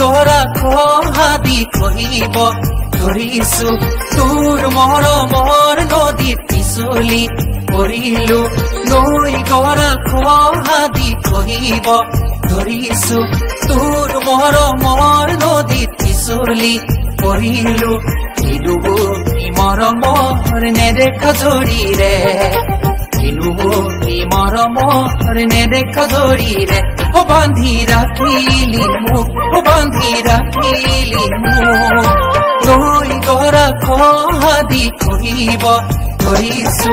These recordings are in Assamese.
খহাদি কহিব ধৰিছো তোৰ মৰমৰ নদীত পিছলি। পৰিলো নৈ গৰা খহাদি কহিব ধৰিছো তোৰ মৰমৰ নদীত পিছলি। পৰিলো কিনুবো মৰমৰ নেদেখা জৰিৰে। মৰমৰ নেদেখা জৰিৰে ও বান্ধি ৰাখিলি মোক বান্ধি ৰাখিলি মোক নৈ গৰা খহাদি কহিব ধৰিছো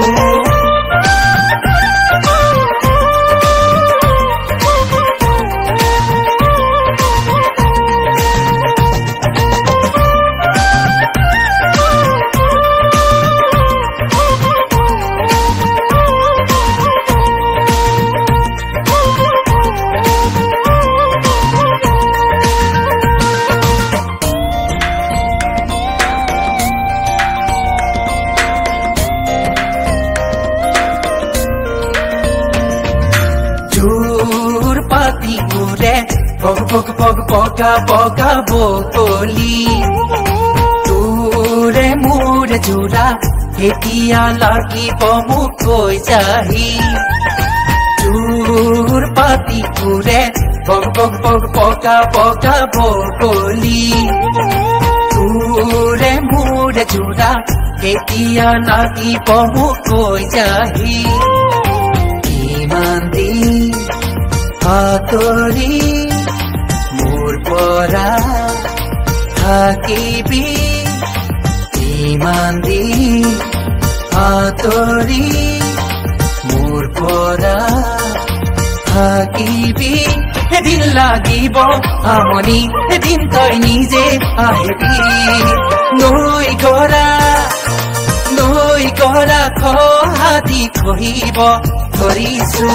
পাখি ঘুরে, পগ পগ পগ পকা পকা বকলি তোরে মোর জোড়া হেতিয়া লাগি পমু কই যাহি চোৰ পাতি কোৰে পগ পগ পগ পকা পকা বকলি তোৰে মোৰে জোড়া হেতিয়া লাগি পমু কই যাহি আঁতৰি মোৰ পৰা থাকিবি ইমান দিন আঁতৰি মোৰ পৰা থাকিবি। এদিন লাগিব আমনি এদিন তই নিজে আহিবি। নৈ গৰা নৈ গৰা খহাদি কহিব ধৰিছো।